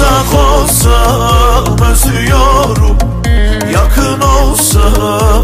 Uzak olsam özlüyorum Yakın olsam